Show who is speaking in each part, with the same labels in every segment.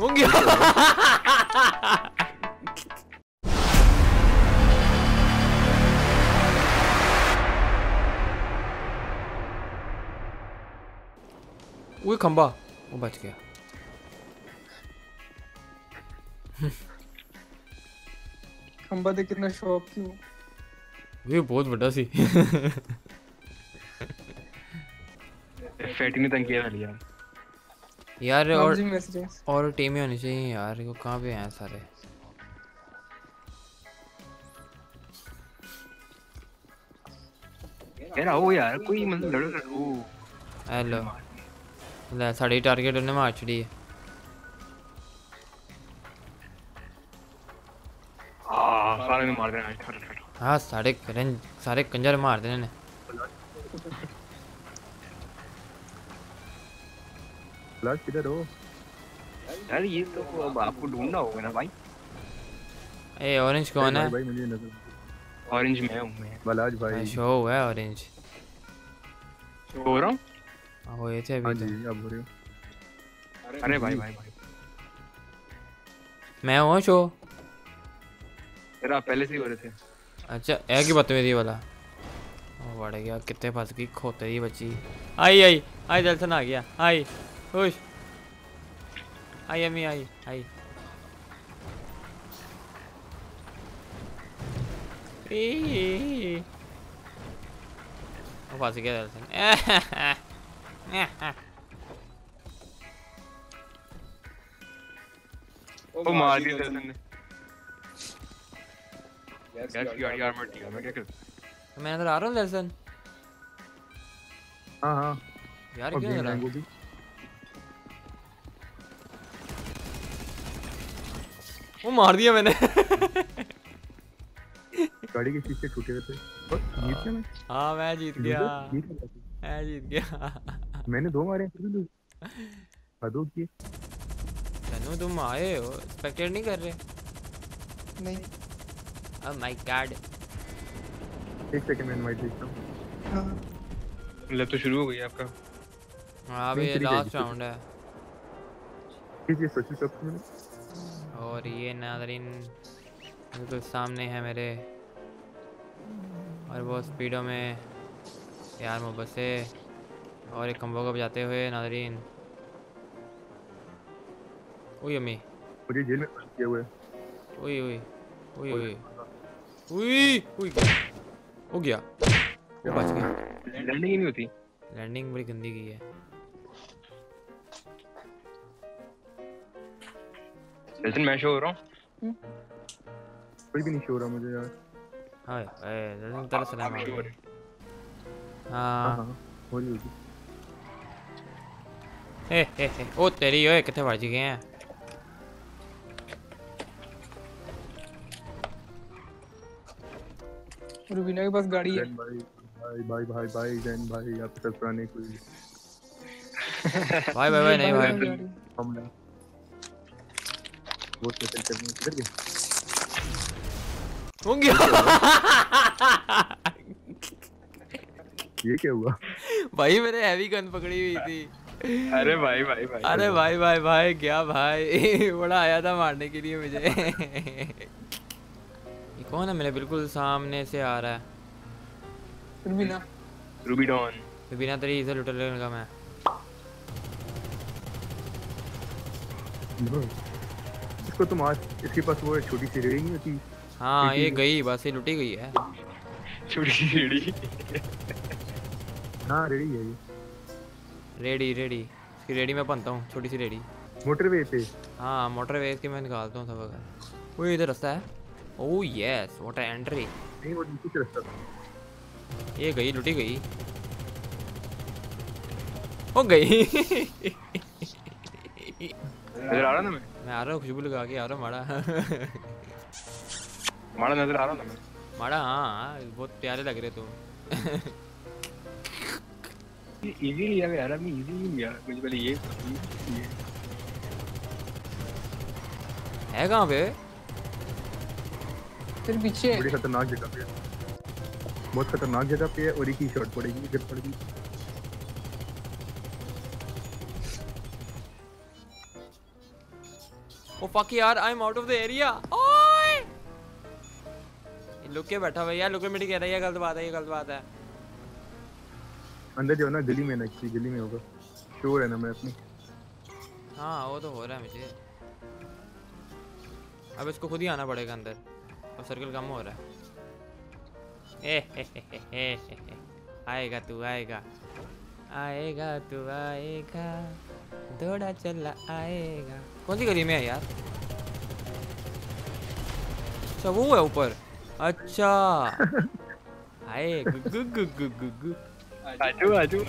Speaker 1: हो गया वो खंबा वो बच गया
Speaker 2: खंबा देख कितना शौक क्यों
Speaker 1: ये बहुत बड़ा सी
Speaker 3: फैटी ने तंग किया लिया
Speaker 1: यार और और टीम ही होनी चाहिए यार वो कहाँ पे हैं सारे?
Speaker 3: यार यार कोई मतलब लड़ो लड़ो
Speaker 1: हेलो ले साड़ी टारगेट उन्हें मार छड़ी है।
Speaker 3: हाँ सारे मार देना
Speaker 1: हाँ सारे करन सारे कंजर मार देने ने।
Speaker 4: क्लास किधर हो
Speaker 3: यार ये तो अब आपको ढूंढना होगा ना भाई
Speaker 1: ए ऑरेंज कौन है
Speaker 4: भाई मुझे नज़र
Speaker 3: ऑरेंज मैं हूँ मैं
Speaker 4: बलाज भाई
Speaker 1: शो हुआ है ऑरेंज शो
Speaker 3: हो रहा हूँ
Speaker 1: हो ये थे अभी
Speaker 4: हाँ
Speaker 1: जी
Speaker 4: अब हो रहे हो
Speaker 3: अरे भाई भाई भाई
Speaker 1: मैं हूँ शो
Speaker 3: तेरा पहले से ही हो रहे थे
Speaker 1: अच्छा ए की बात मेरी वाला बढ़ गया कितने फंस गई खोते ही बची आई आई आई जलसन आ गया आई खुश आई अम्मी आई आई ई। वो फंस गया दलसन
Speaker 3: ओ मार दिया दर्शन ने यार की गाड़ी आर्मर थी मैं क्या करूँ
Speaker 1: मैं नज़र वो मार दिया मैंने।
Speaker 4: गाड़ी के शीशे टूटे हुए थे। जीत गया मैं?
Speaker 1: हाँ मैं जीत गया? मैं जीत गया।
Speaker 4: मैंने दो मारे फिर भी हदो किए।
Speaker 1: तनु तुम आए हो? एक्सपेक्टेड नहीं कर रहे?
Speaker 2: नहीं।
Speaker 1: अब माय गॉड
Speaker 4: एक सेकंड में इनवाइट भेजता हूँ।
Speaker 2: हाँ।
Speaker 3: मतलब तो शुरू हो गई आपका।
Speaker 1: हाँ अभी लास्ट राउंड है।
Speaker 4: कीजिए सोशल कप में
Speaker 1: और ये नादरीन बिल्कुल सामने है मेरे। और वो स्पीडो में यार मोहब्बत से और एक कम्बो को बजाते हुए नादरीन। ओए अम्मी।
Speaker 4: मुझे जेल में बंद किया हुआ है
Speaker 1: ओए ओए ओए ओए ओए ओए हो गया। बच गया।
Speaker 3: लैंडिंग ही नहीं होती।
Speaker 1: लैंडिंग बड़ी गंदी की है।
Speaker 3: दर्शन मैं शो हो रहा हूँ।
Speaker 4: कोई भी नहीं शो हो रहा मुझे यार।
Speaker 1: हाय हाय जल्दी तरह सलाम
Speaker 3: आप शो हो रहे
Speaker 4: हाँ।
Speaker 1: हाँ।
Speaker 4: हाँ हो रही होगी।
Speaker 1: ए ए ए ओ तेरी ओए कितने बढ़ गए हैं?
Speaker 2: रुबीना के पास गाड़ी है।
Speaker 4: भाई भाई भाई भाई भाई जैन भाई आप सब पुराने कोई।
Speaker 1: भाई भाई भाई नहीं भाई
Speaker 2: गाड़ी।
Speaker 4: वो सेटल करने किधर गए
Speaker 1: हो? गया
Speaker 4: ये क्या हुआ?
Speaker 1: भाई मैंने हैवी गन पकड़ी हुई थी।
Speaker 3: अरे भाई भाई भाई।
Speaker 1: अरे भाई भाई भाई क्या भाई? बड़ा आया था मारने के लिए मुझे। ये कौन है मेरे बिल्कुल सामने से आ रहा है?
Speaker 2: रुबीना।
Speaker 3: रूबी डॉन
Speaker 1: तो बिना तेरी इसे लुट लगा मैं।
Speaker 4: ब्रो, इसको तुम आज इसके पास वो छोटी सी रेडी नहीं होती?
Speaker 1: हाँ ये गई बस ये लुटी गई है।
Speaker 3: छोटी सी सीढ़ी
Speaker 4: हाँ रेडी है ये।
Speaker 1: Ready ready. इसकी रेडी मैं बनता हूँ छोटी सी रेडी।
Speaker 4: मोटरवे पे?
Speaker 1: हाँ मोटर वेज की मैं निकालता हूँ सब अगर। वो इधर रास्ता है। ओह यस व्हाट एंट्री
Speaker 4: नहीं वो नीचे रास्ता था।
Speaker 1: ये गई लुटी गई। हो गई।
Speaker 3: नज़र आ रहा ना मैं
Speaker 1: मैं आ रहा हूँ खुशबू लगा के आ रहा हूँ माड़ा।
Speaker 3: हमारा नज़र आ रहा ना मैं
Speaker 1: माड़ा हाँ हाँ, बहुत प्यारे लग रहे तुम।
Speaker 3: इजी लिया यार अभी इजी नहीं लिया। मुझे पहले ये ये
Speaker 1: है कहाँ पे?
Speaker 2: फिर पीछे।
Speaker 4: बड़ी खतरनाक जगह पे बहुत खतरनाक जगह पे है और एक ही शॉट पड़ेगी गिर पड़ेगी।
Speaker 1: ओ फक यार I am out of the area ओए ये लुक के बैठा हुआ यार लुक मिट कह रहा है ये गलत बात है ये गलत बात है
Speaker 4: अंदर जाओ ना गली में ना किसी गली में होगा श्योर है ना मैं अपनी
Speaker 1: हाँ वो तो हो रहा है मुझे अब इसको खुद ही आना पड़ेगा अंदर और सर्कल कम हो रहा है ए, हे, हे, हे। आएगा तू आएगा आएगा तू आएगा दौड़ा चला आएगा कौन सी गली में है यार अच्छा वो है ऊपर अच्छा आए गुगु गुगु गुगु
Speaker 3: आजू आजू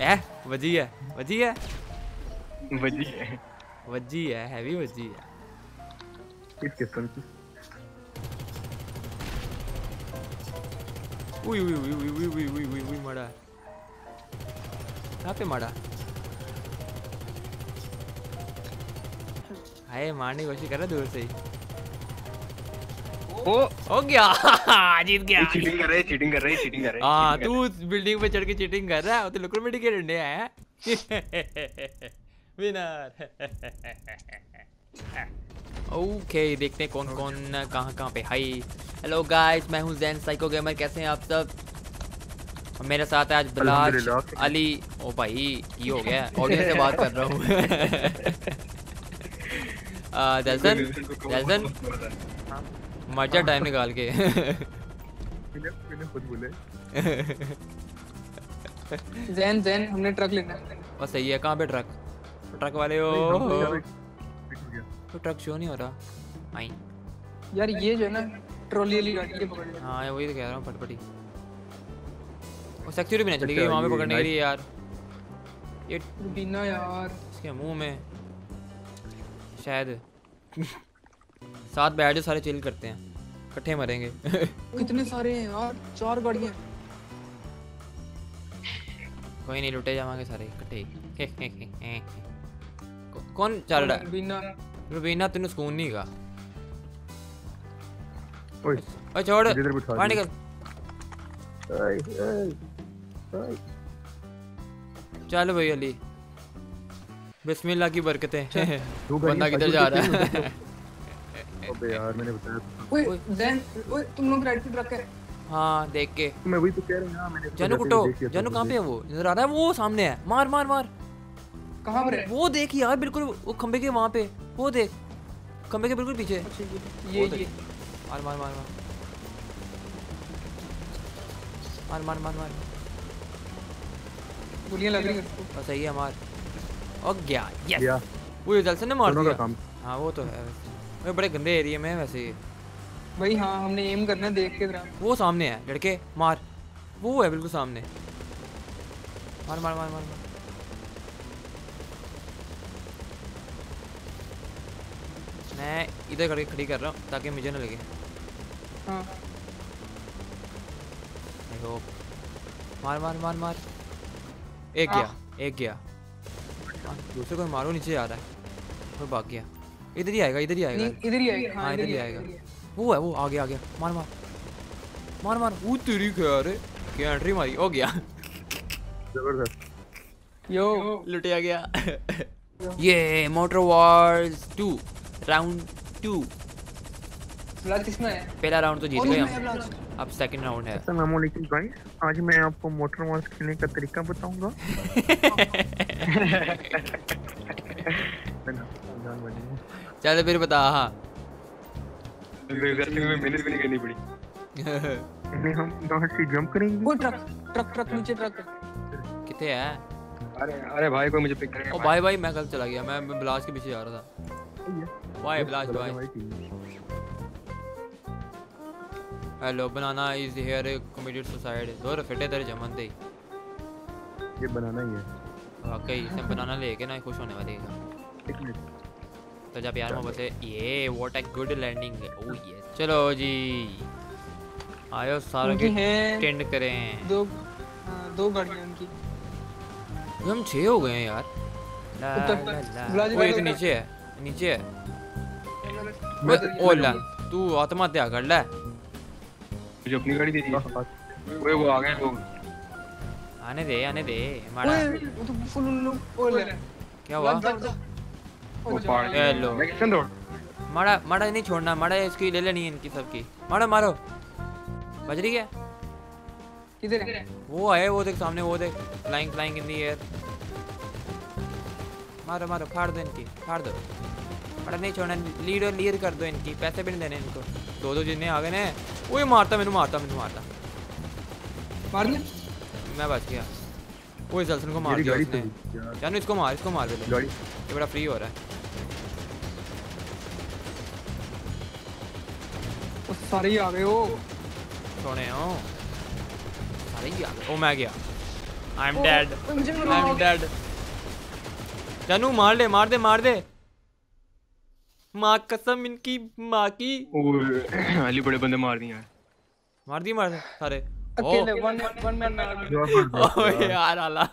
Speaker 1: ए वजी है वजी है
Speaker 3: बजी है
Speaker 1: वजी है हैवी वजी है
Speaker 4: इस किस्म की
Speaker 1: उई उई उई उई उई उई उई उई उई मारा कहाँ पे मारा हाय मारने की कोशिश कर रहा दूर से ही।
Speaker 3: ओ।
Speaker 1: हो गया। जीत गया।
Speaker 3: चीटिंग कर रहे चीटिंग कर रहे चीटिंग कर रहे
Speaker 1: हाँ तू उस बिल्डिंग पे चढ़ के चीटिंग कर रहा है तो लुकर मिट्टी के डंडे है विनर ओके देखते हैं कौन कौन कहाँ कहाँ पे हाय हेलो गाइस मैं हूँ जैन साइको गेमर कैसे हैं आप सब? मेरे साथ है आज बिलाज अली। ओ भाई ये हो गया ऑडियंस से बात कर रहा हूँ। आ, दलसन दलसन मर टाइम निकाल के।
Speaker 4: मैंने मैंने खुद बोले
Speaker 2: जैन जैन हमने ट्रक लेना है।
Speaker 1: और सही है कहाँ पे ट्रक ट्रक वाले हो
Speaker 4: हो।
Speaker 1: तो ट्रक शो नहीं हो रहा। आई।
Speaker 2: यार ये जो है ना ट्रॉली वाली गाड़ी ये पकड़ ले।
Speaker 1: हाँ वही तो कह रहा हूँ फटफटी। वो सेक्चुरी भी नहीं चली गई
Speaker 4: अच्छा,
Speaker 1: वहाँ पे पकड़ने के लिए यार। ये
Speaker 2: बिना यार।
Speaker 1: इसके मुँह में। शायद। साथ बैठ जाओ सारे चिल करते हैं। इकट्ठे मरेंगे।
Speaker 2: कितने सारे हैं यार? चार गाड़ियाँ
Speaker 1: कोई नहीं लुटे जावांगे सारे इकट्ठे। कौन चल रहा है?
Speaker 2: बिना
Speaker 1: रुबीना तूने सुकून नहीं का
Speaker 4: ओए।
Speaker 1: ओए छोड़। बाहर निकल। चल भाई अली। बिस्मिल्लाह की बरकतें। बंदा किधर जा रहा है?
Speaker 4: अबे यार मैंने बताया
Speaker 2: ओए देन ओए तुम लोग रेड पे ट्रक है
Speaker 1: हाँ देख के।
Speaker 4: तो मैं वही तो कह रहा हूँ हाँ, मैंने
Speaker 1: जानू कुटो जानू कहाँ पे है वो? नज़र आ रहा है वो सामने है। मार मार मार।
Speaker 2: कहाँ पर है?
Speaker 1: वो देख यार बिल्कुल वो खंभे के वहाँ पे। वो देख खंभे के बिल्कुल पीछे।
Speaker 2: अच्छा, ये ये
Speaker 1: मार मार मार। मार मार मार मार।
Speaker 2: गोलियाँ लग रही हैं।
Speaker 1: सही है मार। और गया। यस
Speaker 4: या
Speaker 1: वो जलसन ने मार दिया।
Speaker 4: काम।
Speaker 1: हाँ वो तो है वैसे। वो बड़े गंदे एरिया में है वैसे
Speaker 2: भाई हाँ हमने एम करना देख के जरा।
Speaker 1: वो सामने है लड़के मार। वो है बिल्कुल सामने। मार मार मार मार मार। मैं इधर खड़ी खड़ी कर रहा हूँ ताकि मुझे ना लगे।
Speaker 2: हाँ।
Speaker 1: देखो मार मार मार मार। एक गया एक गया। हाँ, दूसरे को मारो नीचे आ रहा है। वो भाग गया। इधर ही आएगा इधर ही आएगा।
Speaker 2: इधर ही आएगा।
Speaker 1: हाँ, इधर ही आएगा। वो है वो आ गया आ गया मार मार। मार मार। वो तेरी खैर है क्या एंट्री मारी। हो गया।
Speaker 4: ज़बरदस्त।
Speaker 2: यो।
Speaker 1: लुटिया गया। ये motor wars two round two
Speaker 2: blast किसमें है?
Speaker 1: पहला राउंड तो जीत गए हम। अब सेकंड राउंड है।
Speaker 4: अस्सलाम वालेकुम गाइस आज मैं आपको मोटर वॉर्स खेलने का तरीका बताऊँगा।
Speaker 1: चल फिर बता हाँ।
Speaker 3: घर से में मेहनत भी नहीं करनी पड़ी।
Speaker 4: पहले हम यहाँ से जंप करेंगे।
Speaker 2: वो ट्रक ट्रक ट्रक नीचे ट्रक
Speaker 1: कितने है?
Speaker 3: अरे अरे भाई कोई मुझे पिक करेगा।
Speaker 1: ओ भाई भाई मैं कल चला गया। मैं मैं ब्लास्ट के पीछे जा रहा था। Bye blast bye hello banana is here committed suicide दो फिटे तेरे जमन दे
Speaker 4: ये बनाना ही है।
Speaker 1: वाकई इसे बनाना लेके ना खुश होने वाली है
Speaker 4: एक मिनट।
Speaker 1: तो जब यार मोहब्बत से ये what a good landing oh yes चलो जी। आयो सारा के टेंड करें।
Speaker 2: दो हाँ, दो गाड़ियाँ उनकी।
Speaker 1: हम छह हो गए हैं यार। ला ला ला। वो ये तो नीचे है। नीचे है।
Speaker 2: मैं
Speaker 1: ओ ला तू आत्महत्या कर ले।
Speaker 3: मुझे अपनी गाड़ी दे दी
Speaker 4: हाँ,
Speaker 3: ओए वो आ गए लोग
Speaker 1: आने दे आने दे मारा
Speaker 2: वो तो फुल उल्लू ओ ले
Speaker 1: क्या हुआ?
Speaker 3: वो पाड़
Speaker 1: ये लो।
Speaker 3: मैं किसन दौड़
Speaker 1: माड़ा माड़ा नहीं छोड़ना माड़ा इसकी ले लेनी है इनकी सबकी। मारो मारो। बज रही है?
Speaker 2: किधर है?
Speaker 1: वो है वो देख सामने वो देख। Flying flying in the air मारो मारो फाड़ दो इनकी फाड़ दो। माड़ा नहीं छोड़ना लीड और लीड कर दो इनकी पैसे भी नहीं देने इनको। दो दो जितने आ गए ने। वो मारता मैंने मारता मैंने मारता।
Speaker 2: मार दे
Speaker 1: मैं बच गया। वो इस जल्सन को मार दिया उसने।
Speaker 4: यार।
Speaker 1: जानू इसको मार इसको मार दे
Speaker 4: गाड़ी।
Speaker 1: ये बड़ा फ्री हो रहा है।
Speaker 2: वो सारे ही आ गए हो
Speaker 1: सोने हो सारे ही आ गए। ओ मैं गया। I am dead I am dead जानू मार दे मार दे मार दे। माँ कसम इनकी माँ की।
Speaker 3: अली बड़े बंदे मार दिए
Speaker 1: मार दिए मार सारे
Speaker 2: अकेले वन वन मैन
Speaker 4: ड्रॉप
Speaker 1: ओए यार आला।